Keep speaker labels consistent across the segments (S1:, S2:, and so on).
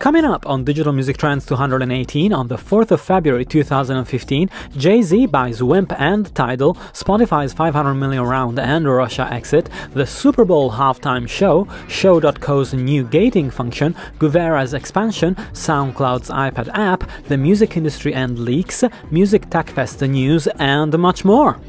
S1: Coming up on Digital Music Trends 218 on the 4th of February 2015, Jay Z buys Wimp and Tidal, Spotify's 500 million round and Russia exit, the Super Bowl halftime show, Show.co's new gating function, Guvera's expansion, SoundCloud's iPad app, the music industry and leaks, Music Tech Fest news, and much more.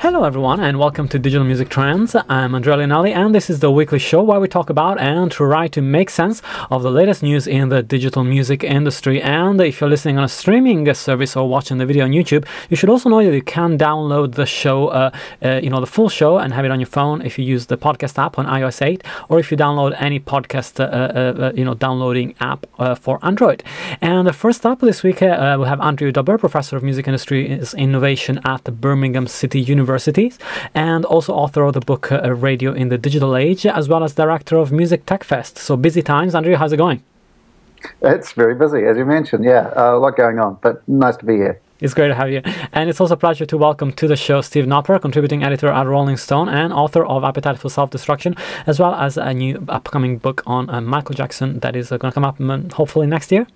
S1: Hello, everyone, and welcome to Digital Music Trends. I'm Andrea Leonelli, and this is the weekly show where we talk about and try to make sense of the latest news in the digital music industry. And if you're listening on a streaming service or watching the video on YouTube, you should also know that you can download the show, uh, uh, you know, the full show, and have it on your phone if you use the podcast app on iOS 8, or if you download any podcast, uh, uh, uh you know, downloading app uh, for Android. And the first up this week, we have Andrew Dubber, professor of music industry innovation at the Birmingham City University universities, and also author of the book uh, Radio in the Digital Age, as well as director of Music Tech Fest. So busy times. Andrew, how's it going?
S2: It's very busy, as you mentioned. Yeah, uh, a lot going on, but nice to be here.
S1: It's great to have you. And it's also a pleasure to welcome to the show Steve Knopper, contributing editor at Rolling Stone and author of Appetite for Self Destruction, as well as a new upcoming book on uh, Michael Jackson that is uh, going to come up um, hopefully next year.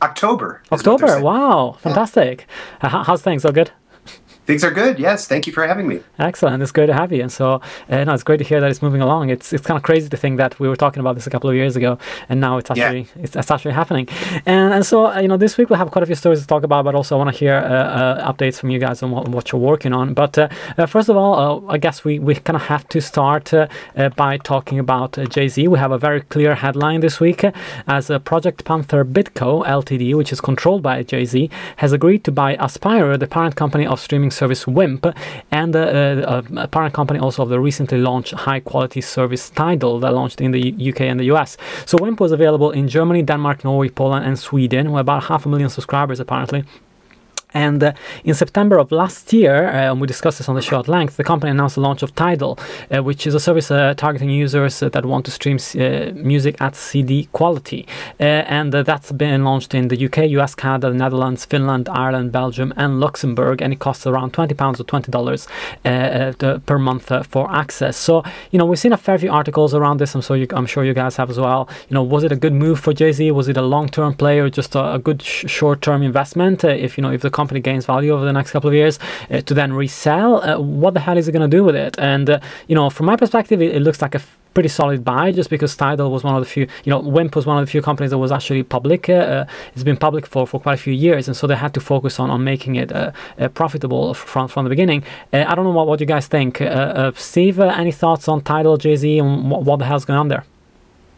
S3: October.
S1: October. Wow. Fantastic. Yeah. how's things? All good?
S3: Things are good. Yes, thank you for having me.
S1: Excellent. It's great to have you. And so, uh, no, it's great to hear that it's moving along. It's it's kind of crazy to think that we were talking about this a couple of years ago, and now it's actually yeah. it's, it's, actually happening. And and so, uh, you know, this week we'll have quite a few stories to talk about, but also I want to hear uh, uh, updates from you guys on what, what you're working on. But uh, uh, first of all, I guess we we kind of have to start by talking about Jay Z. We have a very clear headline this week, as a Project Panther Bidco Ltd, which is controlled by Jay Z, has agreed to buy Aspiro, the parent company of streaming service Wimp, and uh, a parent company also of the recently launched high quality service Tidal that launched in the UK and the US. So Wimp was available in Germany, Denmark, Norway, Poland, and Sweden, with about half a million subscribers apparently. And uh, in September of last year, uh, we discussed this on the show at length, the company announced the launch of Tidal, uh, which is a service uh, targeting users uh, that want to stream uh, music at CD quality. and that's been launched in the UK, US, Canada, the Netherlands, Finland, Ireland, Belgium, and Luxembourg. And it costs around £20 or $20 per month for access. So, you know, we've seen a fair few articles around this. I'm, so you, I'm sure you guys have as well. You know, was it a good move for Jay Z? Was it a long term play or just a, a good sh- short term investment? if, you know, if the company company gains value over the next couple of years uh, to then resell, uh, what the hell is it going to do with it? And, uh, you know, from my perspective, it, it looks like a pretty solid buy just because Tidal was one of the few, you know, Wimp was one of the few companies that was actually public. Uh, uh, it's been public for, for quite a few years, and so they had to focus on, on making it uh, uh profitable from, from the beginning. Uh, I don't know what, what you guys think. Steve, any thoughts on Tidal, Jay Z, and what, what the hell's going on there?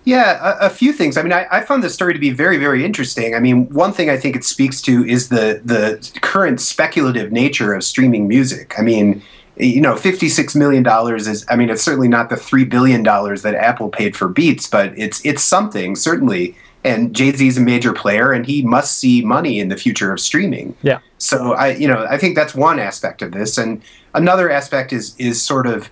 S3: Yeah, a, a, few things. I mean, I, I, found this story to be very, very interesting. I mean, one thing I think it speaks to is the the current speculative nature of streaming music. I mean, you know, fifty six million dollars is. I mean, it's certainly not the three billion dollars that Apple paid for Beats, but it's it's something certainly. And Jay Z is a major player, and he must see money in the future of streaming.
S1: Yeah.
S3: So I, you know, I think that's one aspect of this, and another aspect is is sort of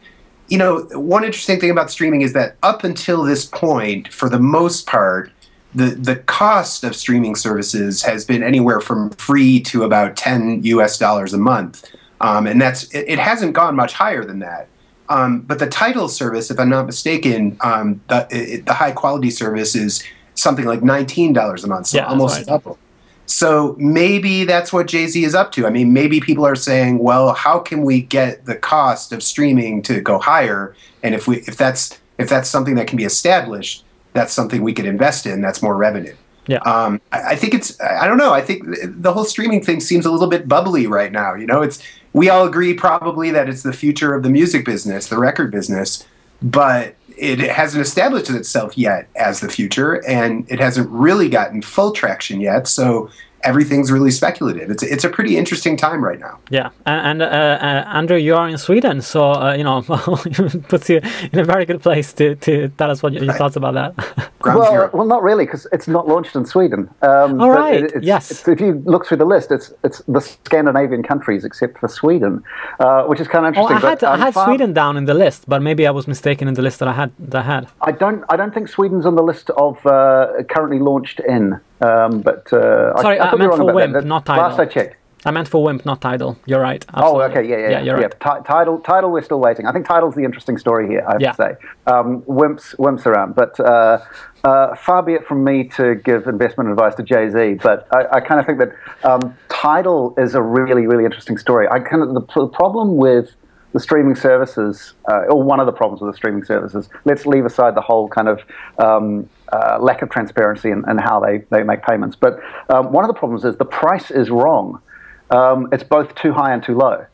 S3: you know, one interesting thing about streaming is that up until this point, for the most part, the the cost of streaming services has been anywhere from free to about 10 US dollars a month. Um, and that's it, it, hasn't gone much higher than that. Um, but the Tidal service, if I'm not mistaken, um, the, it, the high quality service is something like $19 a month, so
S1: yeah,
S3: almost
S1: right.
S3: double. So maybe that's what Jay Z is up to. I mean, maybe people are saying, well, how can we get the cost of streaming to go higher? And if we if that's if that's something that can be established, that's something we could invest in. That's more revenue.
S1: Yeah.
S3: Um, I, I think it's I don't know. I think the whole streaming thing seems a little bit bubbly right now. You know, it's we all agree probably that it's the future of the music business, the record business, but it hasn't established itself yet as the future, and it hasn't really gotten full traction yet. So everything's really speculative. It's it's a pretty interesting time right now.
S1: Yeah, and, uh, uh, Andrew, you are in Sweden, so uh, you know puts you in a very good place to, to tell us what your, your thoughts about that.
S2: well, well, not really, because it's not launched in Sweden.
S1: Um, All right.
S2: It, it's,
S1: yes.
S2: It's, if you look through the list, it's it's the Scandinavian countries except for Sweden, uh, which is kind of interesting.
S1: Oh, I had, but, um, I had Sweden down in the list, but maybe I was mistaken in the list that I had. That I had.
S2: I don't. I don't think Sweden's on the list of uh, currently launched in. Um, but uh,
S1: sorry, I, I, I meant for Wimp, not Tidal.
S2: Last I checked.
S1: I meant for Wimp, not Tidal. You're right.
S2: Absolutely. Oh, okay, yeah, yeah,
S1: yeah. You're
S2: yeah.
S1: right.
S2: Tidal, Tidal, we're still waiting. I think Tidal's the interesting story here. I have yeah. to say, um, Wimp's, Wimp's around, but uh, uh, far be it from me to give investment advice to Jay Z. But I, I kind of think that um, Tidal is a really, really interesting story. I kind of the, the problem with the streaming services, uh, or one of the problems with the streaming services, let's leave aside the whole kind of um, uh, lack of transparency in, in, how they, they make payments. But um, one of the problems is the price is wrong. Um, it's both too high and too low.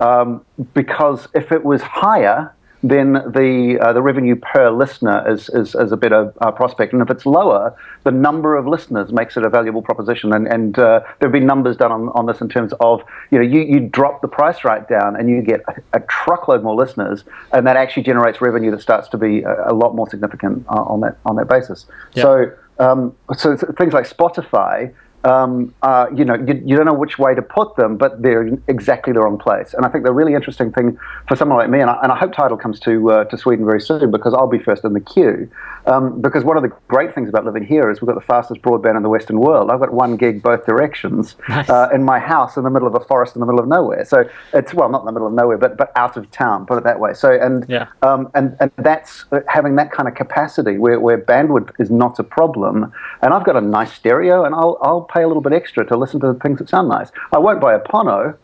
S2: Um, because if it was higher, then the uh, the revenue per listener is is, is a better uh, prospect. And if it's lower, the number of listeners makes it a valuable proposition. And and uh, there have been numbers done on, on this in terms of you know you, you drop the price right down and you get a, a truckload more listeners, and that actually generates revenue that starts to be a, a lot more significant uh, on that on that basis. Yeah. So um, so things like Spotify um, uh, you know, you, you, don't know which way to put them, but they're in exactly the wrong place. And I think the really interesting thing for someone like me, and I, and I hope Tidal comes to uh, to Sweden very soon because I'll be first in the queue. Um, because one of the great things about living here is we've got the fastest broadband in the Western world. I've got one gig both directions nice. uh, in my house in the middle of a forest in the middle of nowhere. So it's well, not in the middle of nowhere, but but out of town. Put it that way. So and yeah. um, and and that's uh, having that kind of capacity where, where bandwidth is not a problem. And I've got a nice stereo, and I'll I'll pay a little bit extra to listen to the things that sound nice. I won't buy a Pono,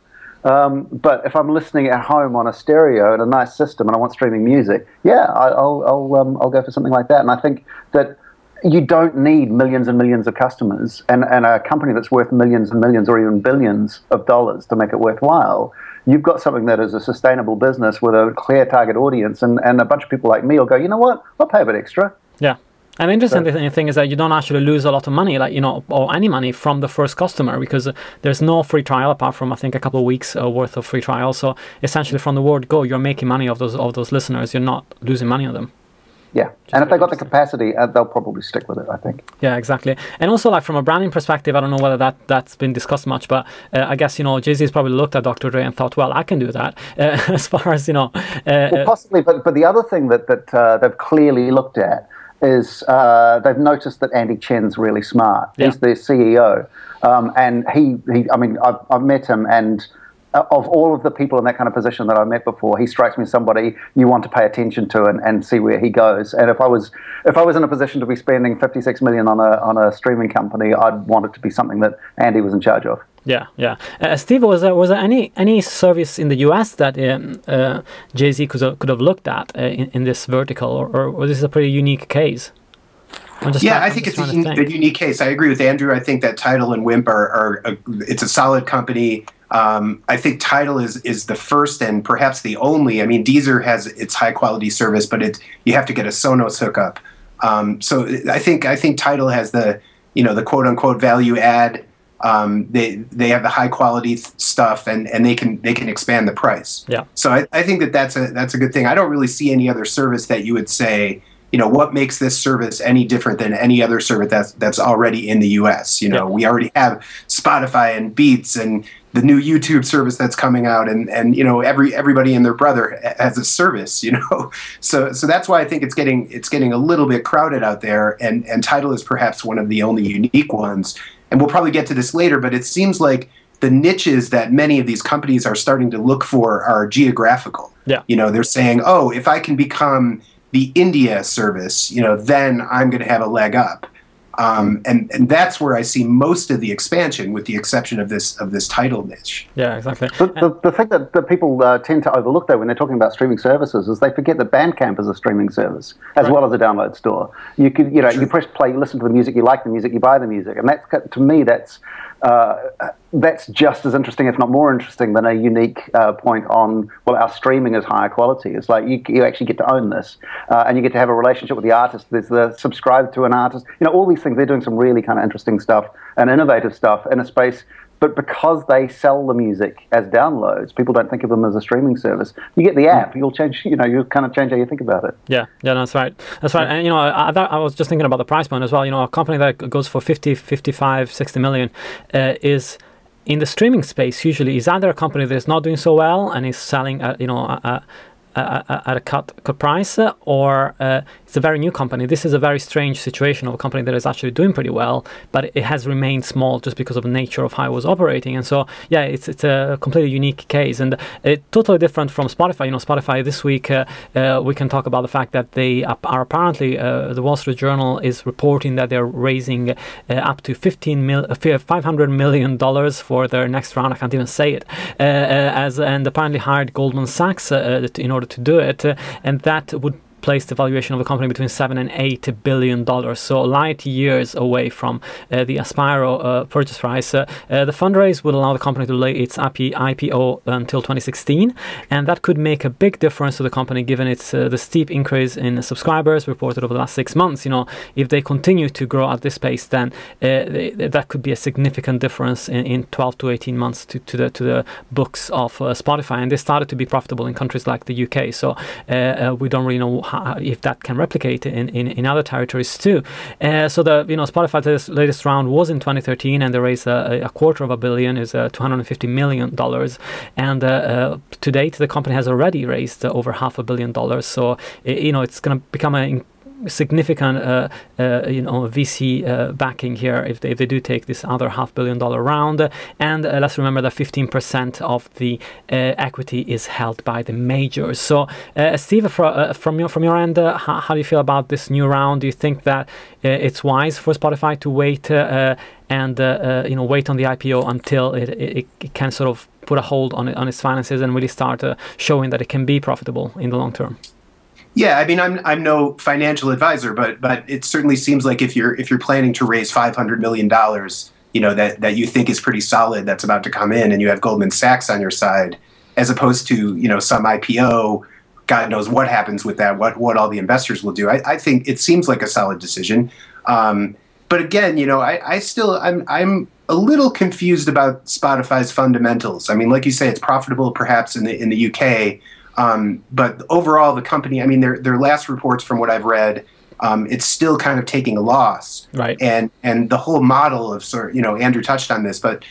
S2: um, but if I'm listening at home on a stereo and a nice system and I want streaming music, yeah, I, will I'll, um, I'll go for something like that. And I think that you don't need millions and millions of customers and, and a company that's worth millions and millions or even billions of dollars to make it worthwhile. You've got something that is a sustainable business with a clear target audience, and, and a bunch of people like me will go, you know what, I'll pay a bit extra.
S1: Yeah. And the interesting so, thing is that you don't actually lose a lot of money, like you know, or any money from the first customer because there's no free trial apart from I think a couple of weeks uh, worth of free trial. So essentially, from the word go, you're making money of those of those listeners. You're not losing money on them.
S2: Yeah, Just and if they got the capacity, uh, they'll probably stick with it. I think.
S1: Yeah, exactly. And also, like from a branding perspective, I don't know whether that that's been discussed much, but uh, I guess you know Jay Z's probably looked at Dr. Dre and thought, well, I can do that. Uh, as far as you know, uh,
S2: well, possibly. But but the other thing that that uh, they've clearly looked at is uh, they've noticed that Andy Chen's really smart. Yeah. He's their CEO, um, and he, he I mean, I've, I've met him, and of all of the people in that kind of position that I've met before, he strikes me as somebody you want to pay attention to and, and see where he goes. And if I was if I was in a position to be spending 56 million on a on a streaming company, I'd want it to be something that Andy was in charge of.
S1: Yeah, yeah. Uh, Steve, was there was there any any service in the U.S. that um, uh, Jay Z could have, could have looked at uh, in, in this vertical, or, or was this a pretty unique case?
S3: yeah, I think it's a, un- a, unique case. I agree with Andrew. I think that Tidal and Wimp are, are a, it's a solid company. Um, I think Tidal is is the first and perhaps the only. I mean, Deezer has its high quality service, but it you have to get a Sonos hookup. Um, so I think I think Tidal has the you know the quote unquote value add um, they they have the high quality th- stuff and, and they can they can expand the price.
S1: Yeah.
S3: So I, I think that that's a that's a good thing. I don't really see any other service that you would say you know what makes this service any different than any other service that's that's already in the U.S. You know yeah. we already have Spotify and Beats and the new YouTube service that's coming out and and you know every everybody and their brother has a service you know so so that's why I think it's getting it's getting a little bit crowded out there and and Tidal is perhaps one of the only unique ones and we'll probably get to this later, but it seems like the niches that many of these companies are starting to look for are geographical.
S1: Yeah.
S3: You know, they're saying, oh, if I can become the India service, you know, then I'm going to have a leg up. Um, and and that's where I see most of the expansion, with the exception of this of this Tidal niche.
S1: Yeah, exactly.
S2: The, the, the thing that, that people uh, tend to overlook, though, when they're talking about streaming services, is they forget that Bandcamp is a streaming service as right. well as a download store. You could, you know, you press play, you listen to the music, you like the music, you buy the music, and that's to me that's uh, that's just as interesting, if not more interesting, than a unique uh, point on well, our streaming is higher quality. It's like you, you actually get to own this, uh, and you get to have a relationship with the artist. There's the subscribe to an artist. You know, all these things. They're doing some really kind of interesting stuff and innovative stuff in a space but because they sell the music as downloads, people don't think of them as a streaming service. You get the app, you'll change. You know, you kind of change how you think about it.
S1: Yeah, yeah, that's right. That's right. And you know, I, I, was just thinking about the price point as well. You know, a company that goes for 50, 55, 60 million uh, is in the streaming space usually is either a company that is not doing so well and is selling, a, you know, a, at a cut, cut price, or it's a very new company. This is a very strange situation of a company that is actually doing pretty well, but it has remained small just because of the nature of how it was operating. And so, yeah, it's it's a completely unique case and it totally different from Spotify. You know, Spotify this week uh, uh, we can talk about the fact that they are apparently uh, the Wall Street Journal is reporting that they're raising uh, up to 15 mil, uh, 500 million dollars for their next round. I can't even say it. Uh, as and apparently hired Goldman Sachs in order to do it, and that would placed the valuation of the company between seven and eight billion dollars, so light years away from uh, the Aspiro uh, purchase price. Uh, uh the fundraise will allow the company to delay its IPO until 2016, and that could make a big difference to the company given its uh, the steep increase in subscribers reported over the last six months. You know, if they continue to grow at this pace, then that could be a significant difference in, in 12 to 18 months to, to the to the books of Spotify, and they started to be profitable in countries like the UK. So we don't really know how, if that can replicate in, in, in other territories too. Uh, so the you know Spotify's latest round was in 2013, and they raised a, a quarter of a billion, is uh, 250 million dollars, and uh, uh, to date the company has already raised over half a billion dollars. So you know it's going to become a significant, uh, uh, you know, VC uh, backing here if they, if they do take this other half billion dollar round. And uh, let's remember that 15% of the uh, equity is held by the majors. So, uh, Steve, from your from your end, how, how, do you feel about this new round? Do you think that it's wise for Spotify to wait and you know wait on the IPO until it, it, it, can sort of put a hold on on its finances and really start showing that it can be profitable in the long term?
S3: Yeah, I mean, I'm I'm no financial advisor, but but it certainly seems like if you're if you're planning to raise 500 million dollars, you know that that you think is pretty solid, that's about to come in, and you have Goldman Sachs on your side, as opposed to you know some IPO. God knows what happens with that. What what all the investors will do. I, I think it seems like a solid decision. Um, but again, you know, I, I still I'm I'm a little confused about Spotify's fundamentals. I mean, like you say, it's profitable perhaps in the in the UK um, but overall, the company, I mean, their their last reports, from what I've read, um, it's still kind of taking a loss.
S1: Right.
S3: And and the whole model of sort, of, you know, Andrew touched on this, but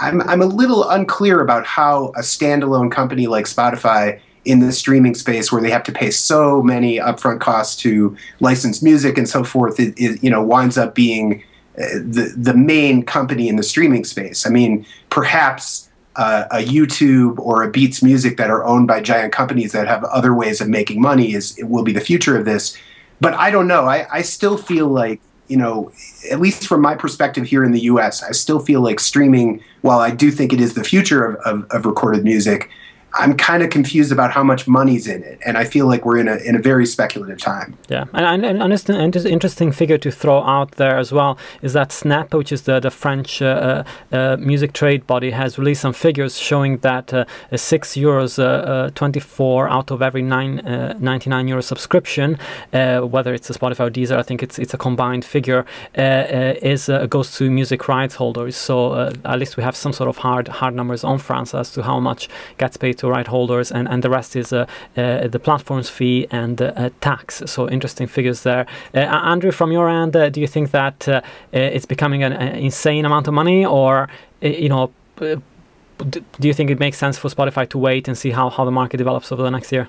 S3: I'm I'm a little unclear about how a standalone company like Spotify in the streaming space where they have to pay so many upfront costs to license music and so forth, it, it you know winds up being uh, the the main company in the streaming space. I mean, perhaps uh, a YouTube or a Beats Music that are owned by giant companies that have other ways of making money is it will be the future of this. But I don't know. I, I still feel like you know, at least from my perspective here in the U.S., I still feel like streaming. While I do think it is the future of, of, of recorded music, I'm kind of confused about how much money's in it, and I feel like we're in a in a very speculative time.
S1: Yeah, and, an interesting figure to throw out there as well is that SNEP, which is the the French uh, uh, uh music trade body, has released some figures showing that uh, six euros, uh, uh, 24 out of every nine, 99 euro subscription, whether it's a Spotify or Deezer, I think it's it's a combined figure, is goes to music rights holders. So at least we have some sort of hard hard numbers on France as to how much gets paid to right holders, and, and the rest is uh, uh, the platform's fee and uh, uh tax. So interesting figures there. Uh, Andrew, from your end, uh, do you think that it's becoming an, an, insane amount of money, or you know? do you think it makes sense for Spotify to wait and see how, how the market develops over the next year?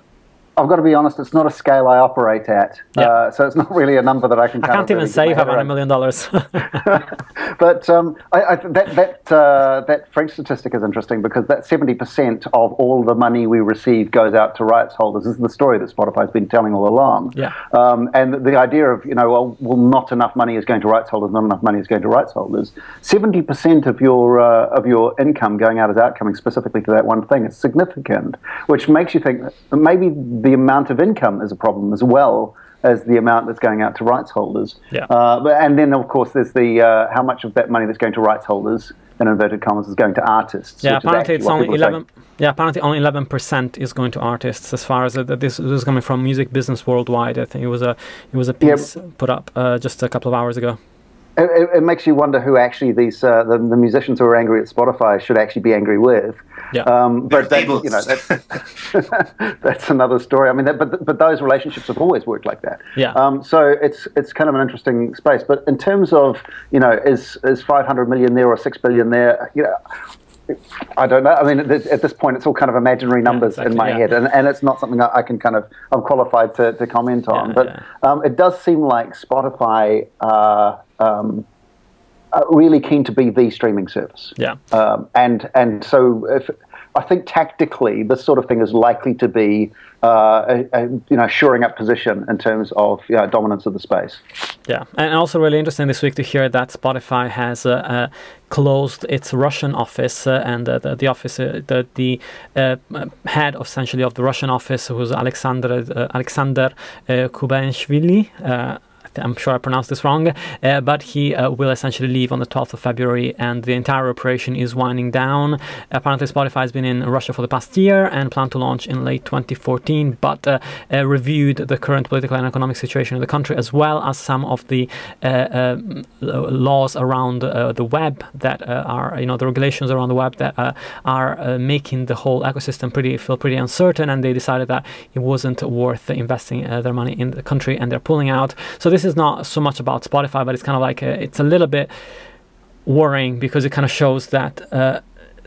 S2: I've got to be honest, it's not a scale I operate at. Yep. Uh, so it's not really a number that I can.
S1: I can't even
S2: really
S1: say if I've a million dollars.
S2: but um, I, I, that that uh, that French statistic is interesting because that seventy percent of all the money we receive goes out to rights holders. This is the story that Spotify's been telling all along.
S1: Yeah.
S2: Um, and the idea of you know well, well, not enough money is going to rights holders, not enough money is going to rights holders. Seventy percent of your uh, of your income going out as outcoming specifically to that one thing is significant, which makes you think maybe the the amount of income is a problem as well as the amount that's going out to rights holders.
S1: Yeah.
S2: Uh, but, and then, of course, there's the uh, how much of that money that's going to rights holders, in inverted commas, is going to artists.
S1: Yeah, apparently it's only 11. Yeah, apparently only 11% is going to artists. As far as uh, this, this is coming from Music Business Worldwide, I think it was a it was a piece yeah. put up uh, just a couple of hours ago
S2: it, it, makes you wonder who actually these uh, the, the, musicians who are angry at Spotify should actually be angry with.
S1: Yeah. Um,
S2: but that, you know, that's, that's another story. I mean, that, but but those relationships have always worked like that.
S1: Yeah.
S2: Um, so it's it's kind of an interesting space. But in terms of you know, is is 500 million there or six billion there? You know, I don't know. I mean, at this point, it's all kind of imaginary numbers yeah, exactly, in my yeah. head, and, and it's not something I can kind of I'm qualified to, to comment on. Yeah, but um, it does seem like Spotify are um, really keen to be the streaming service.
S1: Yeah.
S2: Um, and and so if, I think tactically, this sort of thing is likely to be uh, a, a, you know shoring up position in terms of you know, dominance of the space.
S1: Yeah, and also really interesting this week to hear that Spotify has uh, uh, closed its Russian office uh, and the, the office uh, the the uh, head essentially of the Russian office who's Alexander Alexander Kubanishvili I'm sure I pronounced this wrong, uh, but he uh, will essentially leave on the 12th of February, and the entire operation is winding down. Apparently, Spotify has been in Russia for the past year and planned to launch in late 2014, but uh, uh, reviewed the current political and economic situation in the country, as well as some of the uh, uh, laws around the web that are, you know, the regulations around the web that are making the whole ecosystem pretty feel pretty uncertain, and they decided that it wasn't worth investing their money in the country, and they're pulling out. So this is is not so much about Spotify, but it's kind of like a, it's a little bit worrying because it kind of shows that uh,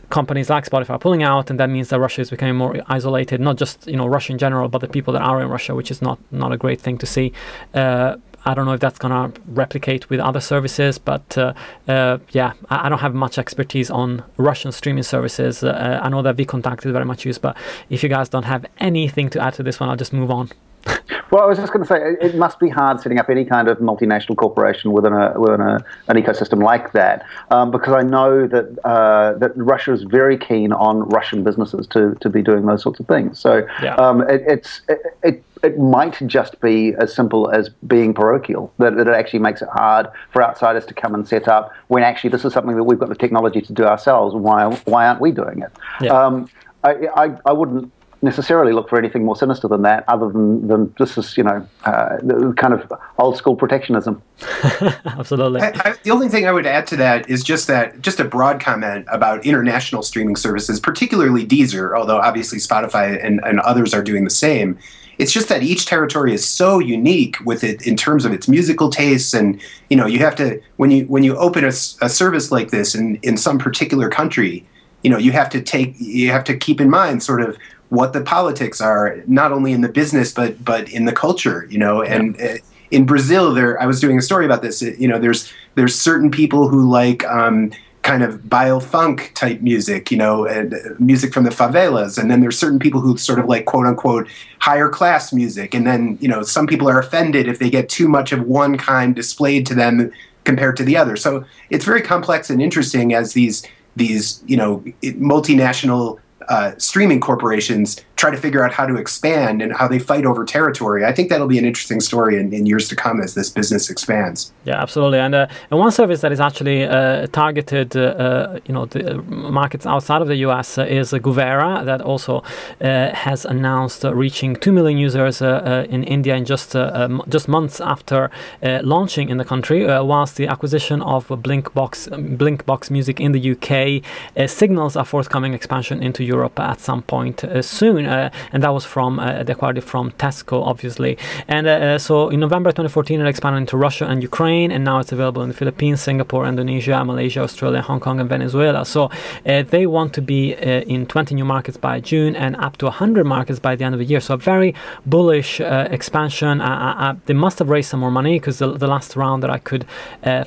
S1: companies like Spotify are pulling out, and that means that Russia is becoming more isolated. Not just you know Russia in general, but the people that are in Russia, which is not not a great thing to see. Uh, I don't know if that's gonna replicate with other services, but uh, uh, yeah, I, I, don't have much expertise on Russian streaming services. Uh, I know that VKontakte is very much used, but if you guys don't have anything to add to this one, I'll just move on.
S2: Well, I was just going to say it must be hard setting up any kind of multinational corporation within a within a, an ecosystem like that, um, because I know that uh, that Russia is very keen on Russian businesses to, to be doing those sorts of things. So yeah. um, it, it's it, it, it might just be as simple as being parochial that, that it actually makes it hard for outsiders to come and set up when actually this is something that we've got the technology to do ourselves. Why why aren't we doing it? Yeah. Um, I, I, I wouldn't necessarily look for anything more sinister than that, other than, than this is, you know, uh, kind of old school protectionism.
S1: Absolutely. I,
S3: I, the only thing I would add to that is just that, just a broad comment about international streaming services, particularly Deezer, although obviously Spotify and, and others are doing the same. It's just that each territory is so unique with it in terms of its musical tastes, and you know, you have to when you when you open a, a service like this in in some particular country, you know, you have to take you have to keep in mind sort of what the politics are, not only in the business but but in the culture. You know, and yeah. in Brazil, there I was doing a story about this. You know, there's there's certain people who like. Um, kind of baile funk type music, you know, and uh, music from the favelas. And then there's certain people who sort of like quote unquote higher class music. And then, you know, some people are offended if they get too much of one kind displayed to them compared to the other. So it's very complex and interesting as these these, you know, multinational uh, streaming corporations try to figure out how to expand and how they fight over territory. I think that'll be an interesting story in, in years to come as this business expands.
S1: Yeah, absolutely. And, uh, and one service that is actually uh, targeted, uh, uh you know, the markets outside of the US uh, is Guvera, that also uh, has announced reaching two million users in India in just um, just months after launching in the country. whilst the acquisition of Blinkbox Blinkbox Music in the UK signals a forthcoming expansion into Europe at some point soon. Uh, and that was from uh, they acquired it from Tesco, obviously. And uh, so in November 2014, it expanded into Russia and Ukraine, and now it's available in the Philippines, Singapore, Indonesia, Malaysia, Australia, Hong Kong, and Venezuela. So they want to be in 20 new markets by June and up to 100 markets by the end of the year. So a very bullish expansion. they must have raised some more money because the, the last round that I could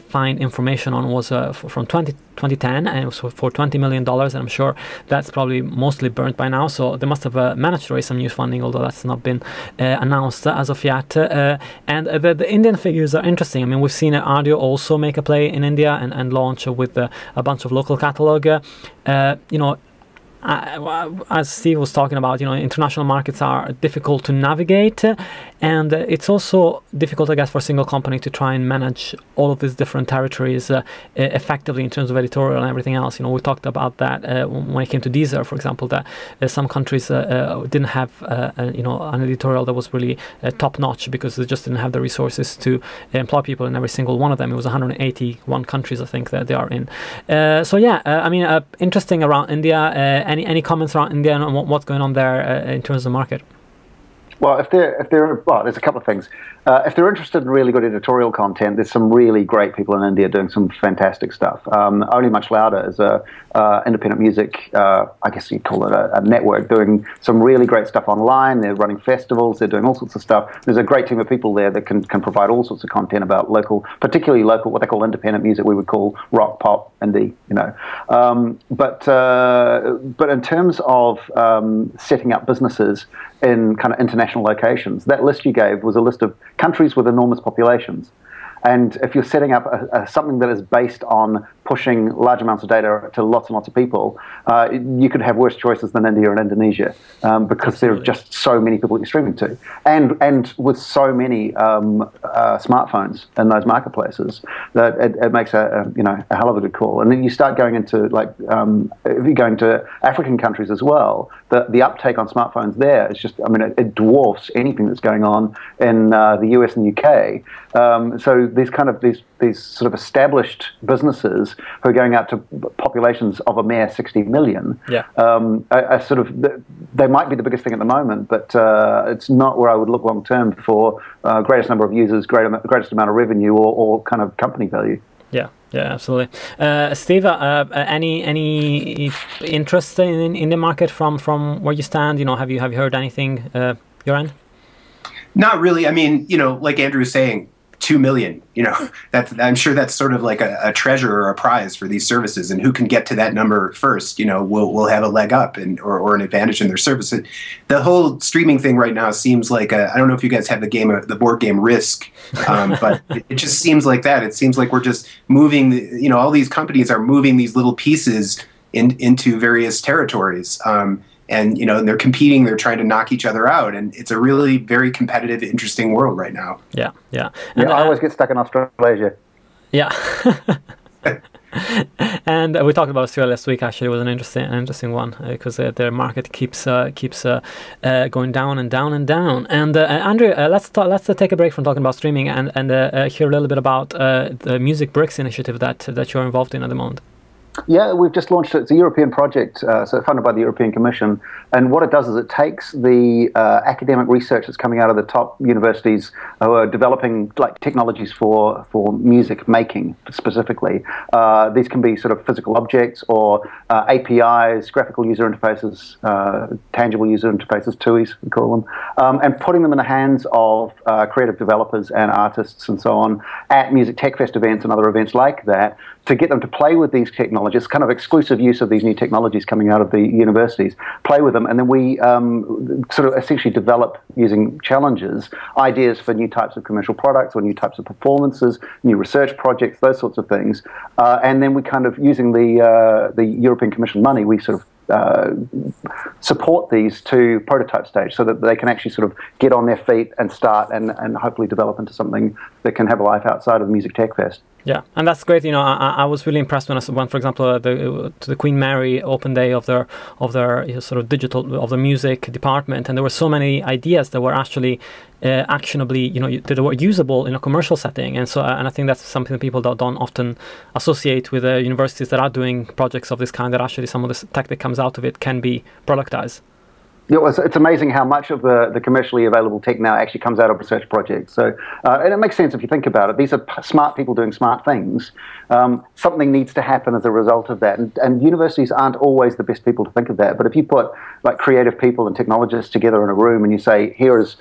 S1: find information on was from 20 2010 and it was for 20 million dollars and i'm sure that's probably mostly burnt by now. So they must have uh, managed to raise some new funding although that's not been uh, announced as of yet. Uh, and the, the, indian figures are interesting. I mean we've seen Rdio also make a play in india and, and launch with a bunch of local catalog. Uh, you know uh, as Steve was talking about, you know, international markets are difficult to navigate, and it's also difficult, I guess, for a single company to try and manage all of these different territories uh, effectively in terms of editorial and everything else. You know, we talked about that uh, when it came to Deezer, for example, that uh, some countries uh, uh, didn't have, you know, an editorial that was really top notch because they just didn't have the resources to employ people in every single one of them. It was 181 countries, I think, that they are in. so yeah, I mean, interesting around India any any comments around India and what's going on there uh, in terms of the market?
S2: Well, if they're if they're well, there's a couple of things. Uh, if they're interested in really good editorial content, there's some really great people in India doing some fantastic stuff. Um, Only Much Louder is a uh, independent music, uh, I guess you'd call it a, a, network, doing some really great stuff online. They're running festivals. They're doing all sorts of stuff. There's a great team of people there that can can provide all sorts of content about local, particularly local, what they call independent music. We would call rock, pop, indie. You know, um, but uh, but in terms of um, setting up businesses in kind of international locations. That list you gave was a list of countries with enormous populations. And if you're setting up a, a, something that is based on pushing large amounts of data to lots and lots of people, uh, you could have worse choices than India and Indonesia um, because Absolutely. there are just so many people you're streaming to, and and with so many um, uh, smartphones in those marketplaces that it, it makes a, a, you know a hell of a good call. And then you start going into like um, if you're going to African countries as well, the the uptake on smartphones there is just I mean it, it dwarfs anything that's going on in uh, the US and UK. Um, so these kind of these these sort of established businesses who are going out to populations of a mere 60 million.
S1: Yeah.
S2: Um, are, are sort of they might be the biggest thing at the moment, but uh, it's not where I would look long term for uh, greatest number of users, great, greatest amount of revenue, or, or kind of company value.
S1: Yeah, yeah, absolutely. Uh, Steve, uh, uh, any any interest in in the market from from where you stand? You know, have you have you heard anything uh, your end?
S3: Not really. I mean, you know, like Andrew was saying, two million. You know, I'm sure that's sort of like a, a, treasure or a prize for these services, and who can get to that number first, you know, will will have a leg up and or, or an advantage in their service. The whole streaming thing right now seems like I don't know if you guys have the game the board game Risk, um, but it, it, just seems like that. It seems like we're just moving. You know, all these companies are moving these little pieces in, into various territories. Um, and you know they're competing they're trying to knock each other out and it's a really very competitive interesting world right now
S1: yeah yeah
S2: and, yeah i always get stuck in australasia
S1: yeah and uh, we talked about Australia last week. Actually, it was an interesting, an interesting one because uh, uh, their market keeps uh, keeps uh, uh, going down and down and down. And Andrew, let's ta- let's take a break from talking about streaming and and hear a little bit about the Music Bricks initiative that that you're involved in at the moment.
S2: Yeah, we've just launched it. It's a European project, uh, so funded by the European Commission. And what it does is it takes the uh, academic research that's coming out of the top universities who are developing like technologies for for music making specifically. Uh, these can be sort of physical objects or uh, APIs, graphical user interfaces, uh, tangible user interfaces, TUIs we call them, um, and putting them in the hands of uh, creative developers and artists and so on at Music Tech Fest events and other events like that to get them to play with these technologies, kind of exclusive use of these new technologies coming out of the universities, play with them, and then we um, sort of essentially develop using challenges ideas for new types of commercial products or new types of performances, new research projects, those sorts of things, uh, and then we kind of using the uh, the European Commission money, we sort of uh, support these to prototype stage so that they can actually sort of get on their feet and start and, and hopefully develop into something that can have a life outside of Music Tech Fest.
S1: Yeah, and that's great. You know, I, I was really impressed when I went, for example, uh, the, to the Queen Mary Open Day of their of their you know, sort of digital of the music department, and there were so many ideas that were actually uh, actionably, you know, that were usable in a commercial setting. And so, uh, and I think that's something that people don't, don't often associate with uh, universities that are doing projects of this kind. That actually some of the tech that comes out of it can be productized
S2: it was, it's amazing how much of the, the commercially available tech now actually comes out of research projects. So, uh, and it makes sense if you think about it. These are p- smart people doing smart things. Um, something needs to happen as a result of that. And, and, universities aren't always the best people to think of that. But if you put like creative people and technologists together in a room and you say, here is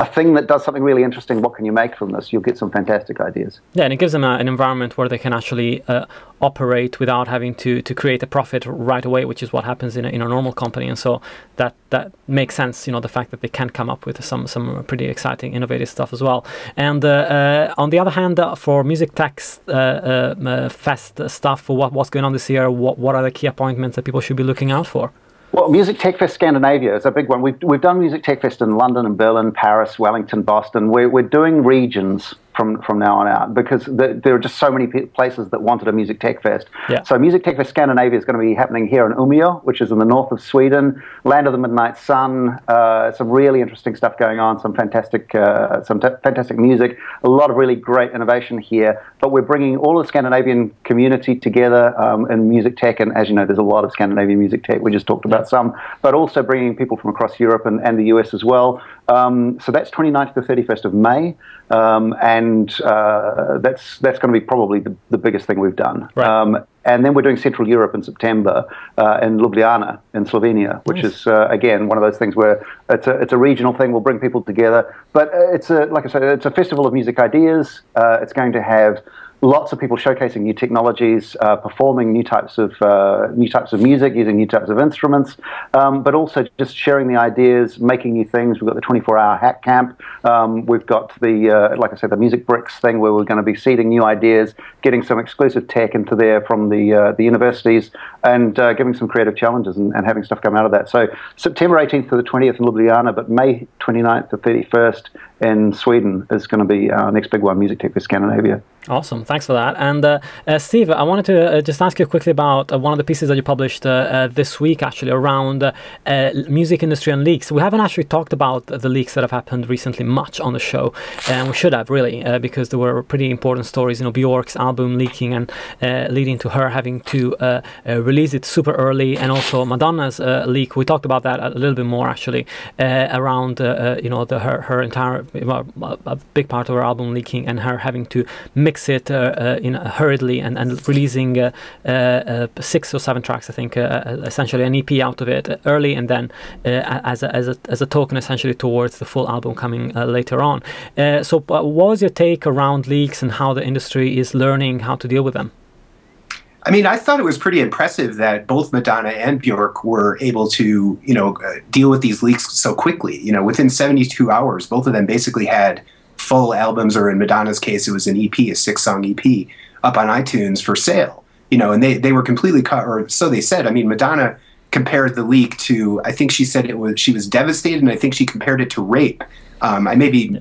S2: a thing that does something really interesting, what can you make from this? You'll get some fantastic ideas.
S1: Yeah, and it gives them a, an environment where they can actually uh, operate without having to, to create a profit right away, which is what happens in a, in a normal company. And so that, that makes sense, you know, the fact that they can come up with some, some pretty exciting, innovative stuff as well. And uh, uh, on the other hand, uh, for Music Tech uh, uh, Fest stuff, what, what's going on this year? What, what are the key appointments that people should be looking out for?
S2: Well, Music Tech Fest Scandinavia is a big one. We've, we've done Music Tech Fest in London and Berlin, Paris, Wellington, Boston. We're, we're doing regions from from now on out because the, there are just so many places that wanted a Music Tech Fest.
S1: Yeah.
S2: So Music Tech Fest Scandinavia is going to be happening here in Umeå, which is in the north of Sweden, land of the midnight sun. Uh, some really interesting stuff going on. Some fantastic uh, some fantastic music. A lot of really great innovation here. But we're bringing all the Scandinavian community together um, in music tech, and as you know, there's a lot of Scandinavian music tech. We just talked about some, but also bringing people from across Europe and, and the US as well. Um, so that's 29th to 31st of May, um, and uh, that's that's going to be probably the, the biggest thing we've done.
S1: Right. Um,
S2: and then we're doing Central Europe in September uh, in Ljubljana in Slovenia, which nice. is uh, again one of those things where it's a it's a regional thing. We'll bring people together, but uh, it's a like I said, it's a festival of music ideas. Uh, it's going to have lots of people showcasing new technologies, uh, performing new types of uh, new types of music, using new types of instruments, um, but also just sharing the ideas, making new things. We've got the 24-hour hack camp. Um, we've got the, uh, like I said, the music bricks thing where we're going to be seeding new ideas, getting some exclusive tech into there from the uh, the universities, and uh, giving some creative challenges and, and, having stuff come out of that. So September 18th to the 20th in Ljubljana, but May 29th to 31st in Sweden is going to be our next big one, Music Tech Fest Scandinavia.
S1: Awesome, thanks for that. And uh, uh, Steve, I wanted to uh, just ask you quickly about uh, one of the pieces that you published uh, uh, this week, actually, around music industry and leaks. We haven't actually talked about the leaks that have happened recently much on the show, and we should have really, because there were pretty important stories. You know, Bjork's album leaking and leading to her having to release it super early, and also Madonna's leak. We talked about that a little bit more actually around you know the, her her entire a big part of her album leaking and her having to mix it uh, uh, in hurriedly and, and releasing uh, uh, uh, six or seven tracks, I think, uh, essentially an EP out of it early, and then as a, as a as a token essentially towards the full album coming later on. so, what was your take around leaks and how the industry is learning how to deal with them?
S3: I mean, I thought it was pretty impressive that both Madonna and Bjork were able to, you know, uh, deal with these leaks so quickly. You know, within 72 hours, both of them basically had full albums, or in Madonna's case, it was an EP, a six song EP, up on iTunes for sale. You know, and they, they were completely cut, or so they said. I mean, Madonna compared the leak to, I think she said it was, she was devastated, and I think she compared it to rape. Um, I may be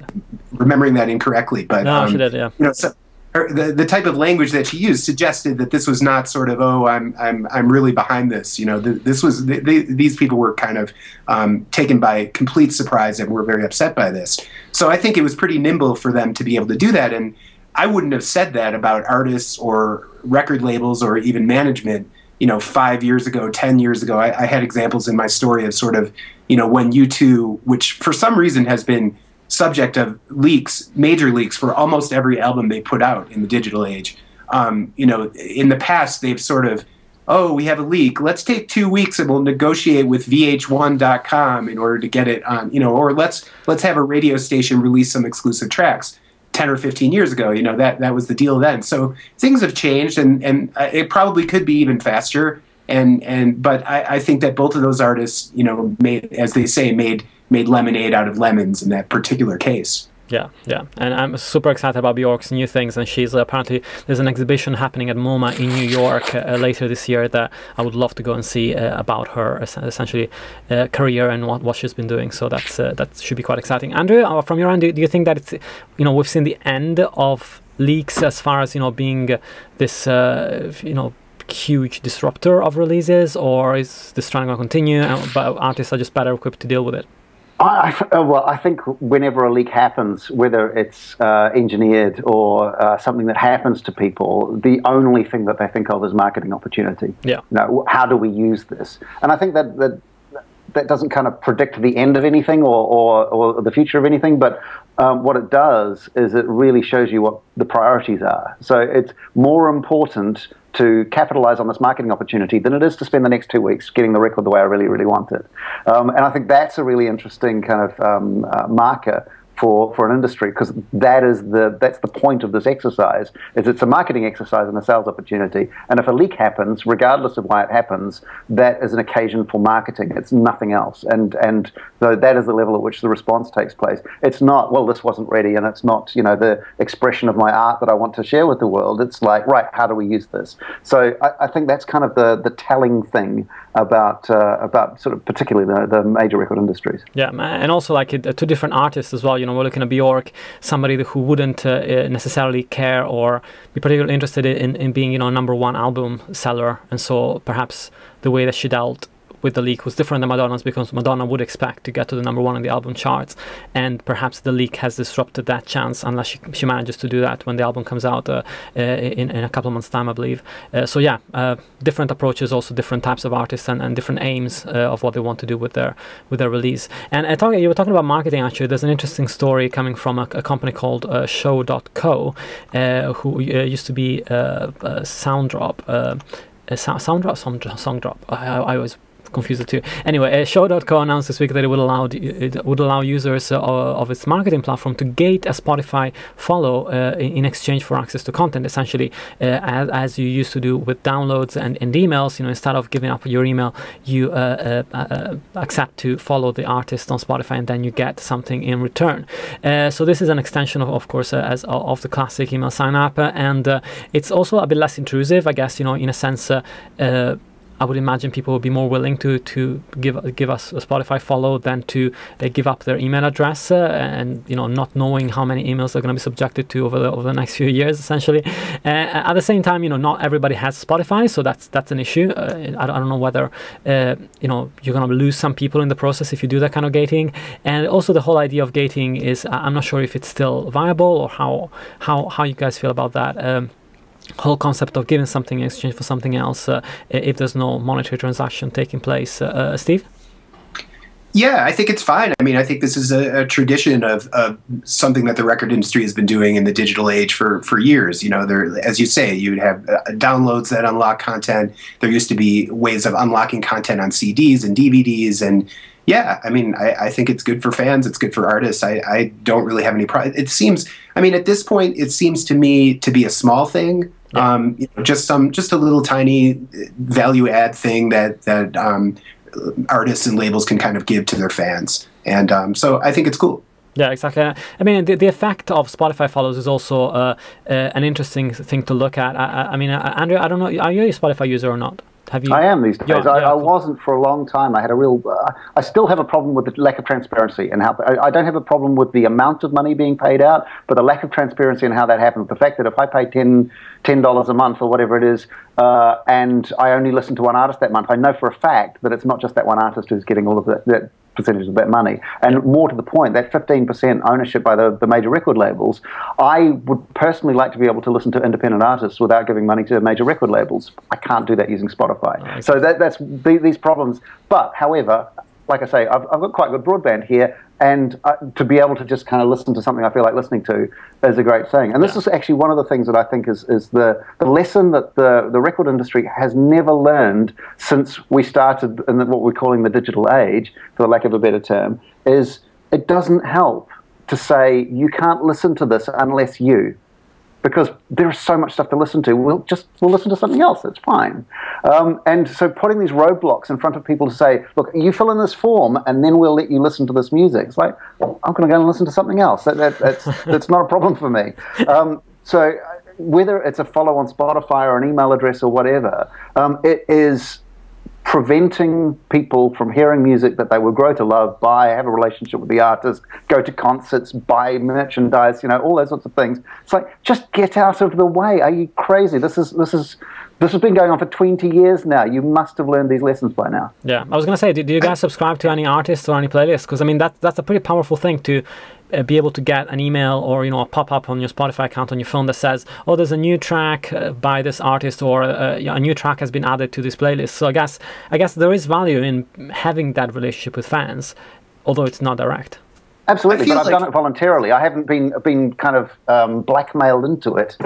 S3: remembering that incorrectly, but
S1: no, um, she did, yeah.
S3: You know, so, the, the type of language that she used suggested that this was not sort of oh I'm I'm I'm really behind this you know? The, this was the, the, these people were kind of um, taken by complete surprise and were very upset by this. So I think it was pretty nimble for them to be able to do that and I wouldn't have said that about artists or record labels or even management you know five years ago ten years ago. I, I had examples in my story of sort of you know when U2 which for some reason has been subject of leaks, major leaks for almost every album they put out in the digital age. Um, you know, in the past they've sort of, oh, we have a leak. Let's take two weeks and we'll negotiate with VH1.com in order to get it on. You know, or let's let's have a radio station release some exclusive tracks. 10 or 15 years ago you know that that was the deal then so things have changed and and uh, it probably could be even faster and and but I, I think that both of those artists you know made as they say made made lemonade out of lemons in that particular case.
S1: Yeah, yeah, and I'm super excited about Bjork's new things. And she's uh, apparently there's an exhibition happening at MoMA in New York uh, later this year that I would love to go and see uh, about her essentially uh, career and what, what she's been doing. So that's uh, that should be quite exciting. Andrew, uh, from your end, do, do, you think that it's you know we've seen the end of leaks as far as you know being this you know huge disruptor of releases, or is this trying to continue? But artists are just better equipped to deal with it.
S2: I, uh, well, I think whenever a leak happens, whether it's uh, engineered or uh, something that happens to people, the only thing that they think of is marketing opportunity.
S1: Yeah.
S2: You know, how do we use this? And I think that that, that doesn't kind of predict the end of anything or, or, or the future of anything, but um, what it does is it really shows you what the priorities are. So it's more important to capitalize on this marketing opportunity than it is to spend the next two weeks getting the record the way I really, really want it. Um, and I think that's a really interesting kind of um, uh, marker for, for an industry because that is the that's the point of this exercise is it's a marketing exercise and a sales opportunity. And if a leak happens regardless of why it happens that is an occasion for marketing. It's nothing else. And and so that is the level at which the response takes place it's not well this wasn't ready and it's not you know the expression of my art that I want to share with the world. It's like right how do we use this? So I, I think that's kind of the the telling thing about uh, about sort of particularly the, the major record industries.
S1: Yeah and also like uh, two different artists as well. You know, we're looking at Bjork, somebody who wouldn't uh, uh, necessarily care or be particularly interested in, in being, you know, number one album seller. And so perhaps the way that she dealt with the leak was different than Madonna's because Madonna would expect to get to the number one on the album charts, and perhaps the leak has disrupted that chance unless she, she manages to do that when the album comes out uh, uh, in, in a couple of months' time, I believe. Uh, so yeah, uh, different approaches, also different types of artists and, and different aims uh, of what they want to do with their with their release. And uh, talking, you were talking about marketing. Actually, there's an interesting story coming from a, a company called Show.co, who used to be Sounddrop. Uh, sound, drop, song, song drop. I, I always confuse the. Anyway, uh, Show.co announced this week that it would allow it would allow users uh, of its marketing platform to gate a Spotify follow uh, in exchange for access to content. Essentially, uh, as, as you used to do with downloads and, and emails, you know, instead of giving up your email, you uh, uh, accept to follow the artist on Spotify, and then you get something in return. so this is an extension of, of course, as of the classic email sign up, and it's also a bit less intrusive, I guess. You know, in a sense I would imagine people would be more willing to to give give us a Spotify follow than to uh, give up their email address uh, and you know not knowing how many emails they're going to be subjected to over the over the next few years essentially. Uh, at the same time, you know not everybody has Spotify, so that's that's an issue. Uh, I, I, don't know whether uh, you know you're going to lose some people in the process if you do that kind of gating. And also the whole idea of gating is I'm not sure if it's still viable or how how how you guys feel about that. Um, whole concept of giving something in exchange for something else uh, if there's no monetary transaction taking place. Uh, uh, Steve?
S3: Yeah, I think it's fine. I mean, I think this is a, a tradition of, of, something that the record industry has been doing in the digital age for, for years. You know, there, as you say, you'd have uh, downloads that unlock content. There used to be ways of unlocking content on CDs and DVDs, and yeah, I mean, I, I think it's good for fans. It's good for artists. I, I don't really have any problem. It seems, I mean, at this point, it seems to me to be a small thing. Yeah. Um, you know, just some, just a little tiny value add thing that that um, artists and labels can kind of give to their fans, and um, so I think it's cool.
S1: Yeah, exactly. I mean, the, the effect of Spotify follows is also uh, uh, an interesting thing to look at. I, I mean, uh, Andrew, I don't know, are you a Spotify user or not?
S2: Have you? I am these days. Yeah, I, yeah, I, wasn't for a long time. I had a real. Uh, I still have a problem with the lack of transparency and how. I, I, don't have a problem with the amount of money being paid out, but the lack of transparency and how that happens. The fact that if I pay ten ten dollars a month or whatever it is, uh, and I only listen to one artist that month, I know for a fact that it's not just that one artist who's getting all of that, that percentage of that money. And more to the point, that 15% ownership by the, the major record labels, I would personally like to be able to listen to independent artists without giving money to major record labels. I can't do that using Spotify. Oh, so that, that's the, these problems. But, however, like I say, I've, I've got quite good broadband here, and uh, to be able to just kind of listen to something I feel like listening to is a great thing. And this yeah. is actually one of the things that I think is, is the, the lesson that the, the record industry has never learned since we started in the, what we're calling the digital age, for the lack of a better term, is it doesn't help to say you can't listen to this unless you because there's so much stuff to listen to. We'll just we'll listen to something else. It's fine. Um, and so putting these roadblocks in front of people to say, look, you fill in this form, and then we'll let you listen to this music. It's like well, I'm going to go and listen to something else. That, that, that's that's not a problem for me. Um, so whether it's a follow on Spotify or an email address or whatever, um, it is preventing people from hearing music that they would grow to love, buy, have a relationship with the artist, go to concerts, buy merchandise, you know, all those sorts of things. It's like just get out of the way. Are you crazy? This is this is this has been going on for 20 years now. You must have learned these lessons by now.
S1: Yeah, I was going to say, do, do, you guys subscribe to any artists or any playlists? Because I mean, that that's a pretty powerful thing to be able to get an email or you know a pop-up on your Spotify account on your phone that says, "Oh, there's a new track uh, by this artist," or uh, a new track has been added to this playlist. So I guess I guess there is value in having that relationship with fans, although it's not direct.
S2: Absolutely, but I've like done it voluntarily. I haven't been been kind of um, blackmailed into it.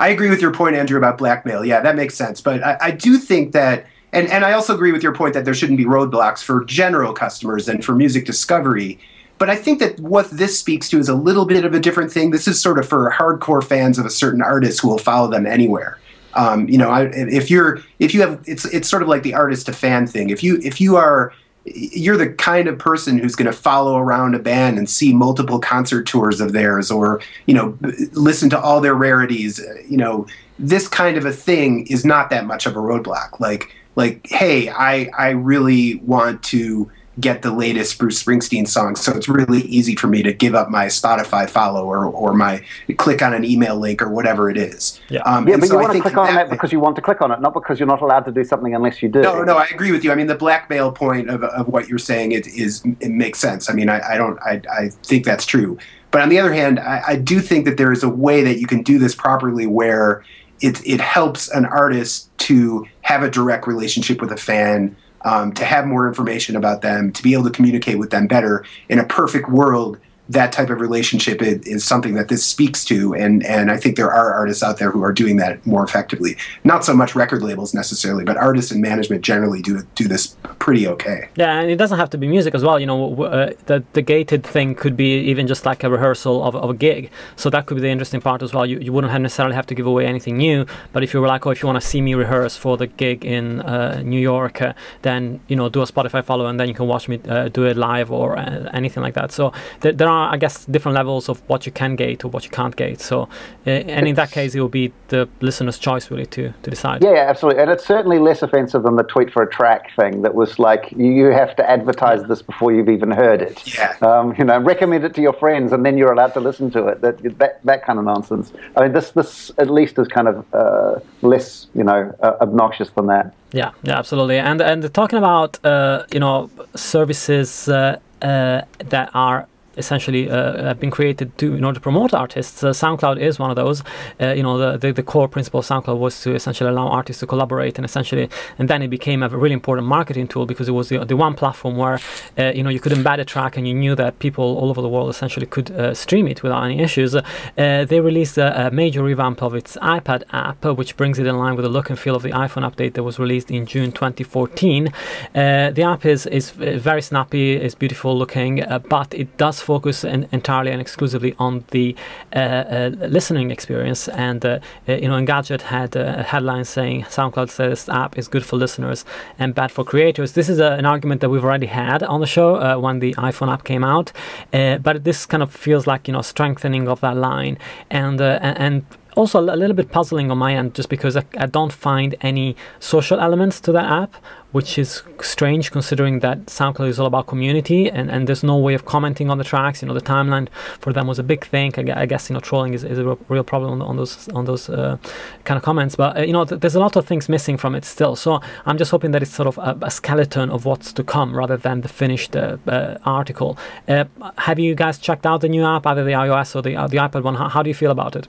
S3: I agree with your point, Andrew, about blackmail. Yeah, that makes sense. But I, I do think that and, and I also agree with your point that there shouldn't be roadblocks for general customers and for music discovery. But I think that what this speaks to is a little bit of a different thing. This is sort of for hardcore fans of a certain artist who will follow them anywhere. Um, you know, I, if you're if you have it's it's sort of like the artist to fan thing. If you if you are you're the kind of person who's going to follow around a band and see multiple concert tours of theirs or you know listen to all their rarities you know this kind of a thing is not that much of a roadblock like like hey i i really want to get the latest Bruce Springsteen song. So it's really easy for me to give up my Spotify follow or, or my click on an email link or whatever it is.
S2: Yeah, um, yeah but so you want to click on that, that because you want to click on it, not because you're not allowed to do something unless you do.
S3: No, no, I agree with you. I mean, the blackmail point of, of what you're saying it is it makes sense. I mean, I, I don't, I, I think that's true. But on the other hand, I, I do think that there is a way that you can do this properly where it, it helps an artist to have a direct relationship with a fan um, to have more information about them, to be able to communicate with them better. In a perfect world, that type of relationship is, is, something that this speaks to, and and I think there are artists out there who are doing that more effectively. Not so much record labels necessarily, but artists and management generally do do this pretty okay.
S1: Yeah, and it doesn't have to be music as well. You know, uh, the the gated thing could be even just like a rehearsal of, of a gig. So that could be the interesting part as well. You you wouldn't have necessarily have to give away anything new, but if you were like, oh, if you want to see me rehearse for the gig in uh, New York, uh, then you know do a Spotify follow, and then you can watch me uh, do it live or uh, anything like that. So there, there are, I guess, different levels of what you can gate or what you can't gate. So, uh, and in that case, it will be the listener's choice really to, to decide.
S2: Yeah, absolutely. And it's certainly less offensive than the tweet for a track thing that was like, you have to advertise this before you've even heard it.
S3: Yeah.
S2: Um, you know, recommend it to your friends and then you're allowed to listen to it. That, that, that kind of nonsense. I mean, this, this at least is kind of uh, less, you know, uh, obnoxious than that.
S1: Yeah, yeah, absolutely. And and talking about uh, you know services uh, uh, that are essentially uh, have been created to in order to promote artists. Uh, SoundCloud is one of those. Uh, you know, the, the, the core principle of SoundCloud was to essentially allow artists to collaborate, and essentially, and then it became a really important marketing tool because it was the, the one platform where uh, you know you could embed a track and you knew that people all over the world essentially could uh, stream it without any issues. Uh, they released a, a, major revamp of its iPad app, which brings it in line with the look and feel of the iPhone update that was released in June 2014. the app is is very snappy, is beautiful looking, but it does focus entirely and exclusively on the uh, uh, listening experience. And uh, you know, Engadget had a headline saying SoundCloud says app is good for listeners and bad for creators. This is a, an argument that we've already had on the show when the iPhone app came out, but this kind of feels like you know strengthening of that line and and also a little bit puzzling on my end just because I, I, don't find any social elements to that app which is strange considering that SoundCloud is all about community and, and there's no way of commenting on the tracks. You know the timeline for them was a big thing. I, I guess you know trolling is, is a real, problem on, on, those on those uh, kind of comments. But uh, you know th- there's a lot of things missing from it still. So I'm just hoping that it's sort of a, a skeleton of what's to come rather than the finished uh, uh article. Uh, have you guys checked out the new app either the iOS or the, uh, the iPad one? How, how do you feel about it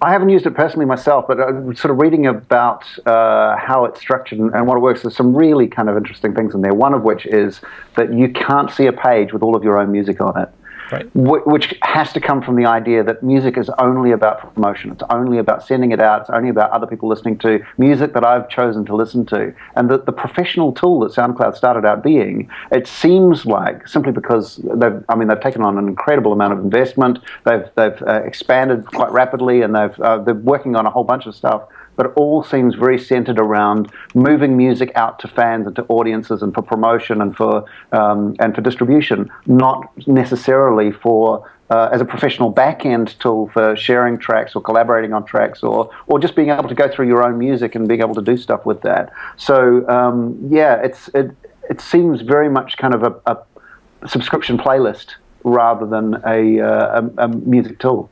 S2: I haven't used it personally myself, but I'm sort of reading about uh, how it's structured and, and, what it works. There's some really kind of interesting things in there. One of which is that you can't see a page with all of your own music on it
S1: right.
S2: which has to come from the idea that music is only about promotion. It's only about sending it out. It's only about other people listening to music that I've chosen to listen to. And the, the professional tool that SoundCloud started out being, it seems like simply because they've, I mean, they've taken on an incredible amount of investment. They've they've uh, expanded quite rapidly, and they've uh, they're working on a whole bunch of stuff but all seems very centered around moving music out to fans and to audiences and for promotion and for um, and for distribution, not necessarily for uh, as a professional back end tool for sharing tracks or collaborating on tracks or or just being able to go through your own music and being able to do stuff with that. So um, yeah, it's it it seems very much kind of a, a subscription playlist rather than a, uh, a, a music tool.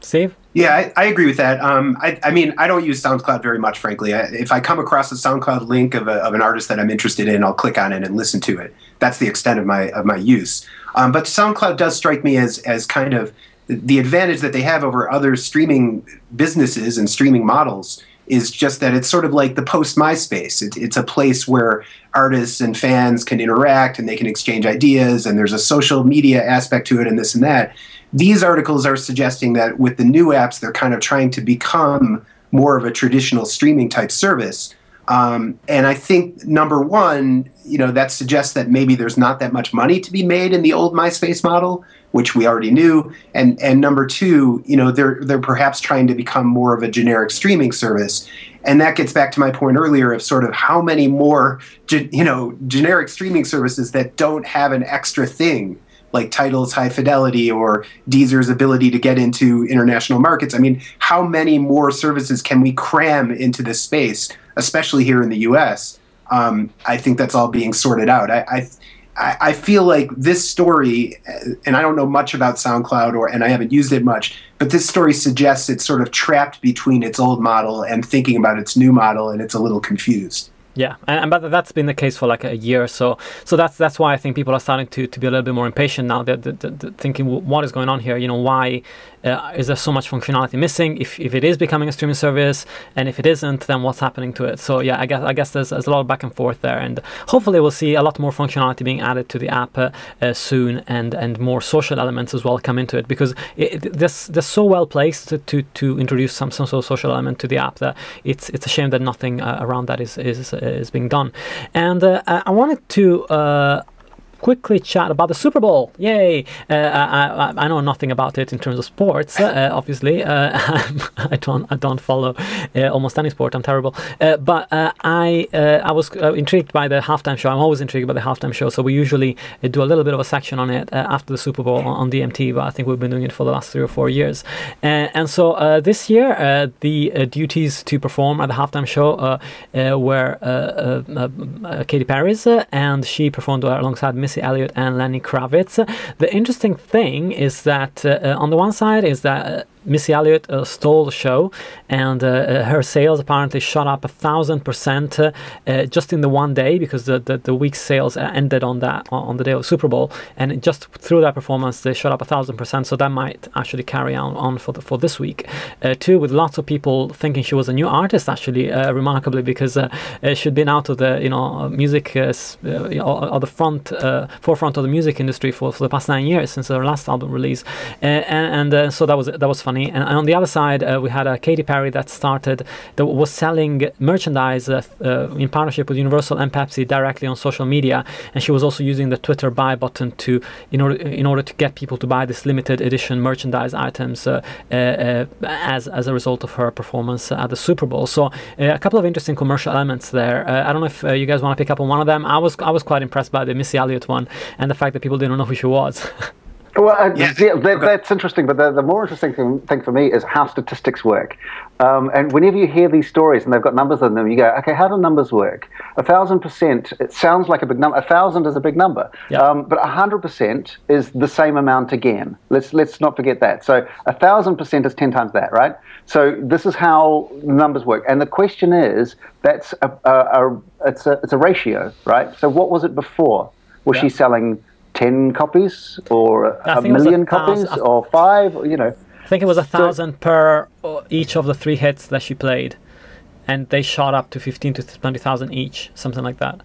S1: Steve.
S3: Yeah, I, I, agree with that. Um, I, I, mean, I don't use SoundCloud very much, frankly. I, if I come across a SoundCloud link of, a, of, an artist that I'm interested in, I'll click on it and listen to it. That's the extent of my of my use. Um, but SoundCloud does strike me as as kind of the advantage that they have over other streaming businesses and streaming models is just that it's sort of like the post MySpace. It, it's a place where artists and fans can interact and they can exchange ideas, and there's a social media aspect to it, and this and that these articles are suggesting that with the new apps, they're kind of trying to become more of a traditional streaming type service. Um, and I think number one, you know, that suggests that maybe there's not that much money to be made in the old MySpace model, which we already knew. And and number two, you know, they're they're perhaps trying to become more of a generic streaming service. And that gets back to my point earlier of sort of how many more, you know, generic streaming services that don't have an extra thing like Tidal's high fidelity or Deezer's ability to get into international markets. I mean, how many more services can we cram into this space, especially here in the US? um, I think that's all being sorted out. I, I I, feel like this story, and I don't know much about SoundCloud, or and I haven't used it much, but this story suggests it's sort of trapped between its old model and thinking about its new model, and it's a little confused.
S1: Yeah, and, but that's been the case for like a year or so. So that's that's why I think people are starting to, to be a little bit more impatient now. They're, they're, they're thinking, what is going on here? You know, why uh, is there so much functionality missing? If, if it is becoming a streaming service, and if it isn't, then what's happening to it? So yeah, I guess I guess there's, there's a lot of back and forth there, and hopefully we'll see a lot more functionality being added to the app uh, soon, and and more social elements as well come into it because it, it, this they're so well placed to, to, to introduce some some sort of social element to the app that it's it's a shame that nothing uh, around that is is is being done. And uh, I wanted to uh, quickly chat about the Super Bowl. Yay! Uh, I, I, know nothing about it in terms of sports, uh, obviously. Uh, I don't I don't follow uh, almost any sport. I'm terrible. Uh, but uh, I uh, I was uh, intrigued by the halftime show. I'm always intrigued by the halftime show. So we usually uh, do a little bit of a section on it after the Super Bowl on, on, DMT. But I think we've been doing it for the last three or four years. and so this year, the duties to perform at the halftime show were Katy Perry's, and she performed alongside Miss Missy Elliott and Lenny Kravitz. The interesting thing is that uh, on the one side is that uh, Missy Elliott uh, stole the show, and uh, uh, her sales apparently shot up a thousand percent uh, uh, just in the one day because the, the, the, week's sales ended on that on the day of Super Bowl, and just through that performance they shot up a thousand percent. So that might actually carry on, on for the, for this week uh, too, with lots of people thinking she was a new artist. Actually, remarkably, because she'd been out of the you know music know, or the front forefront of the music industry for, for the past nine years since her last album release, and, and so that was that was fun funny. And on the other side, uh, we had a Katy Perry that started that was selling merchandise uh, uh, in partnership with Universal and Pepsi directly on social media, and she was also using the Twitter buy button to in order in order to get people to buy this limited edition merchandise items uh, uh, as as a result of her performance at the Super Bowl. So a couple of interesting commercial elements there. I don't know if you guys want to pick up on one of them. I was I was quite impressed by the Missy Elliott one and the fact that people didn't know who she was.
S2: Well, uh, yeah. yeah that, that's interesting, but the, the more interesting thing, thing, for me is how statistics work. Um, and whenever you hear these stories and they've got numbers in them, you go, okay, how do numbers work? A thousand percent, it sounds like a big number. A thousand is a big number, yeah. um, but a hundred percent is the same amount again. Let's let's not forget that. So a thousand percent is ten times that, right? So this is how numbers work. And the question is, that's a, a, a it's a it's a ratio, right? So what was it before? Was she selling? 10 copies or a million a copies thousand, or five, you know.
S1: I think it was a thousand so, per uh, each of the three hits that she played. And they shot up to 15 to 20,000 each, something like that.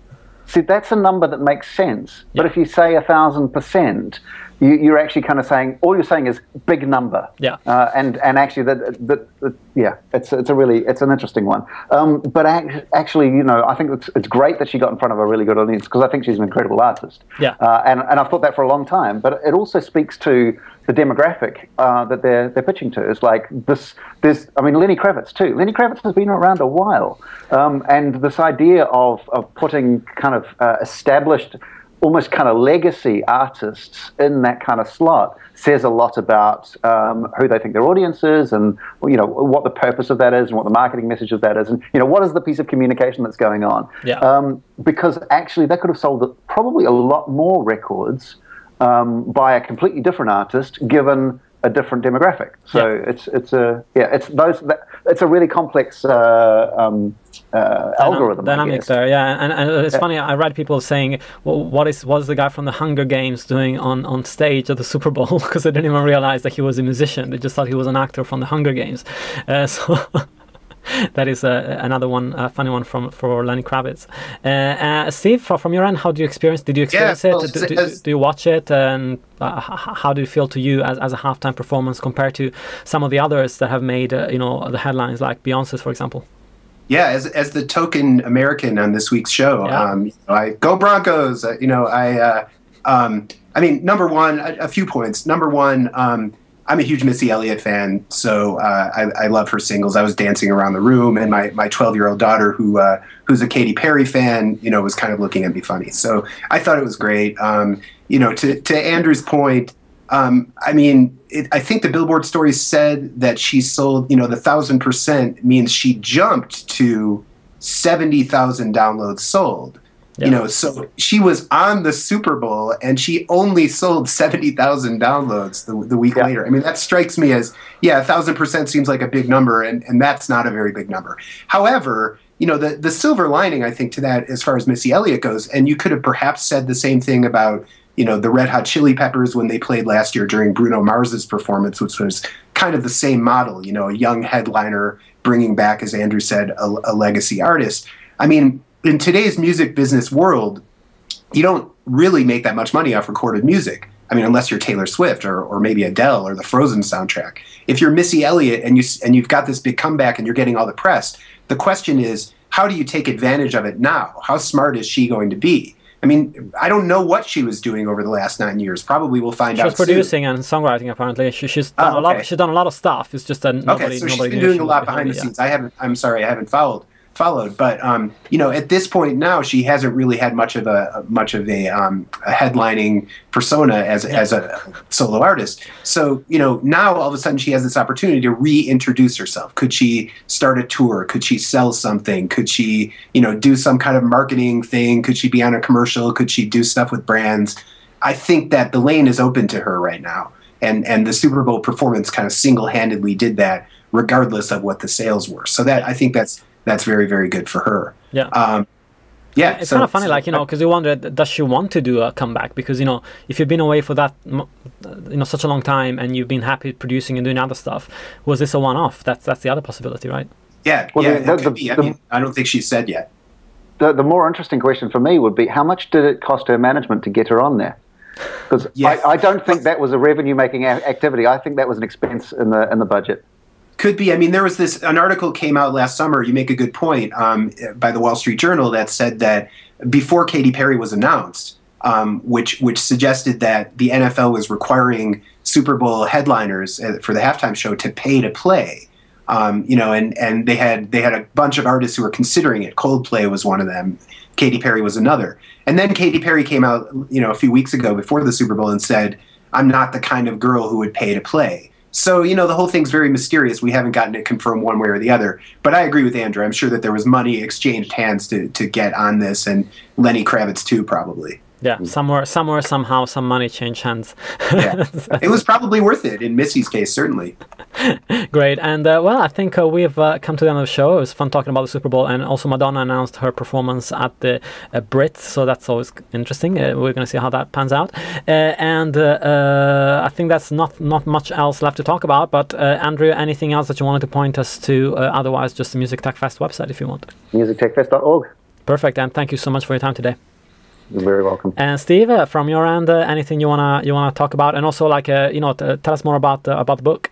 S2: See, that's a number that makes sense. But if you say a thousand percent, you, are actually kind of saying all you're saying is big number.
S1: Yeah.
S2: Uh, and and actually that, that, that, yeah, it's it's a really it's an interesting one. Um, but actually, you know, I think it's, it's great that she got in front of a really good audience because I think she's an incredible artist.
S1: Yeah. Uh,
S2: and and I've thought that for a long time. But it also speaks to the demographic uh, that they're they're pitching to. It's like this. There's I mean Lenny Kravitz too. Lenny Kravitz has been around a while, um, and this idea of of putting kind of uh, established almost kind of legacy artists in that kind of slot says a lot about um, who they think their audience is and you know what the purpose of that is and what the marketing message of that is and you know what is the piece of communication that's going on
S1: yeah. Um,
S2: because actually they could have sold probably a lot more records um, by a completely different artist given a different demographic. So yeah. it's it's a yeah it's those that, it's a really complex uh, um, uh, algorithm.
S1: Dynamic there, yeah. And, and it's yeah. funny. I read people saying, "Well, what is what is the guy from the Hunger Games doing on, on stage at the Super Bowl?" because they didn't even realize that he was a musician. They just thought he was an actor from the Hunger Games. Uh, so. that is uh, another one, a funny one from for Lenny Kravitz. Uh, uh, Steve, from your end, how do you experience? Did you experience yeah, it? Do, do, do, you watch it? And uh, how do you feel to you as, as a halftime performance compared to some of the others that have made uh, you know the headlines, like Beyonce's, for example?
S3: Yeah, as as the token American on this week's show, yeah. um, I go Broncos. Uh, you know, I. Um, I mean, number one, a, a few points. Number one, um, I'm a huge Missy Elliott fan, so uh, I, I, love her singles. I was dancing around the room, and my my 12 year old daughter, who uh, who's a Katy Perry fan, you know, was kind of looking at me funny. So I thought it was great. Um, you know, to to Andrew's point, um, I mean, it, I think the Billboard story said that she sold, you know, the thousand percent means she jumped to 70,000 downloads sold. Yeah. You know, so she was on the Super Bowl and she only sold 70,000 downloads the, the week yeah. later. I mean, that strikes me as, yeah, a thousand percent seems like a big number, and, and that's not a very big number. However, you know, the, the silver lining, I think, to that as far as Missy Elliott goes, and you could have perhaps said the same thing about, you know, the Red Hot Chili Peppers when they played last year during Bruno Mars's performance, which was kind of the same model, you know, a young headliner bringing back, as Andrew said, a, a legacy artist. I mean, in today's music business world, you don't really make that much money off recorded music. I mean, unless you're Taylor Swift or, or maybe Adele or the Frozen soundtrack. If you're Missy Elliott and you and you've got this big comeback and you're getting all the press, the question is, how do you take advantage of it now? How smart is she going to be? I mean, I don't know what she was doing over the last nine years. Probably we'll find
S1: she
S3: out.
S1: She was producing
S3: soon.
S1: and songwriting. Apparently, she, she's done oh, okay. a lot. She's done a lot of stuff. It's just that nobody.
S3: Okay, so
S1: nobody
S3: she's been doing a lot behind the scenes. I haven't. I'm sorry, I haven't followed followed. But um, you know, at this point now, she hasn't really had much of a much of a, um, a headlining persona as as a solo artist. So you know, now all of a sudden she has this opportunity to reintroduce herself. Could she start a tour? Could she sell something? Could she you know do some kind of marketing thing? Could she be on a commercial? Could she do stuff with brands? I think that the lane is open to her right now. And, and the Super Bowl performance kind of single handedly did that, regardless of what the sales were. So that I think that's that's very very good for her.
S1: Yeah.
S3: Um, yeah,
S1: it's so, kind of funny, so, like you know, because you wonder, does she want to do a comeback? Because you know, if you've been away for that, you know, such a long time, and you've been happy producing and doing other stuff, was this a one-off? That's that's the other possibility, right?
S3: Yeah, well, yeah, the, the, the, I mean, I don't think she's said yet.
S2: The, the more interesting question for me would be how much did it cost her management to get her on there? Because yeah. I, I, don't think that was a revenue-making activity. I think that was an expense in the in the budget.
S3: Could be. I mean, there was this an article came out last summer. You make a good point um, by the Wall Street Journal that said that before Katy Perry was announced, um, which which suggested that the NFL was requiring Super Bowl headliners uh, for the halftime show to pay to play. Um, you know, and and they had they had a bunch of artists who were considering it. Coldplay was one of them. Katy Perry was another. And then Katy Perry came out, you know, a few weeks ago before the Super Bowl and said, "I'm not the kind of girl who would pay to play." So, you know, the whole thing's very mysterious. We haven't gotten it confirmed one way or the other. But I agree with Andrew. I'm sure that there was money exchanged hands to, to get on this, and Lenny Kravitz too, probably.
S1: Yeah, somewhere, somewhere, somehow, some money changed hands.
S3: yeah. It was probably worth it in Missy's case, certainly.
S1: Great, and uh, well, I think uh, we've uh, come to the end of the show. It was fun talking about the Super Bowl, and also Madonna announced her performance at the uh, Brits, so that's always interesting. Uh, we're going to see how that pans out, uh, and I think that's not not much else left to talk about. But Andrew, anything else that you wanted to point us to? otherwise, just the Music Tech Fest website, if you want.
S2: MusicTechFest.org.
S1: Perfect, and thank you so much for your time today.
S2: You're very welcome.
S1: And Steve, uh, from your end, uh, anything you wanna you wanna talk about, and also like uh, you know, tell us more about uh, about the book.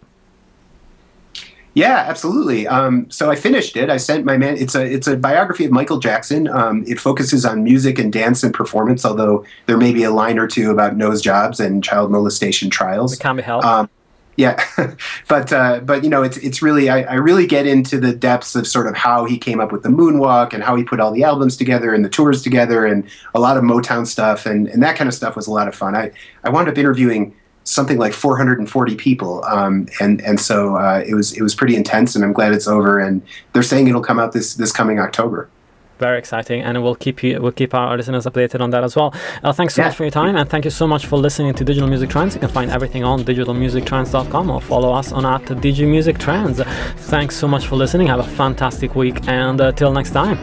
S3: Yeah, absolutely. Um, so I finished it. I sent my man. It's a it's a biography of Michael Jackson. Um, it focuses on music and dance and performance, although there may be a line or two about nose jobs and child molestation trials.
S1: It can't be helped.
S3: Um, yeah, but uh, but you know it's it's really I, I, really get into the depths of sort of how he came up with the moonwalk and how he put all the albums together and the tours together and a lot of Motown stuff and, and that kind of stuff was a lot of fun. I I wound up interviewing something like 440 people, um, and and so uh, it was it was pretty intense and I'm glad it's over and they're saying it'll come out this this coming October
S1: very exciting and we'll keep you we'll keep our listeners updated on that as well. Uh, thanks so yeah. much for your time and thank you so much for listening to digital music trends. You can find everything on digitalmusictrends.com or follow us on at digimusictrends thanks so much for listening. Have a fantastic week and uh, till next time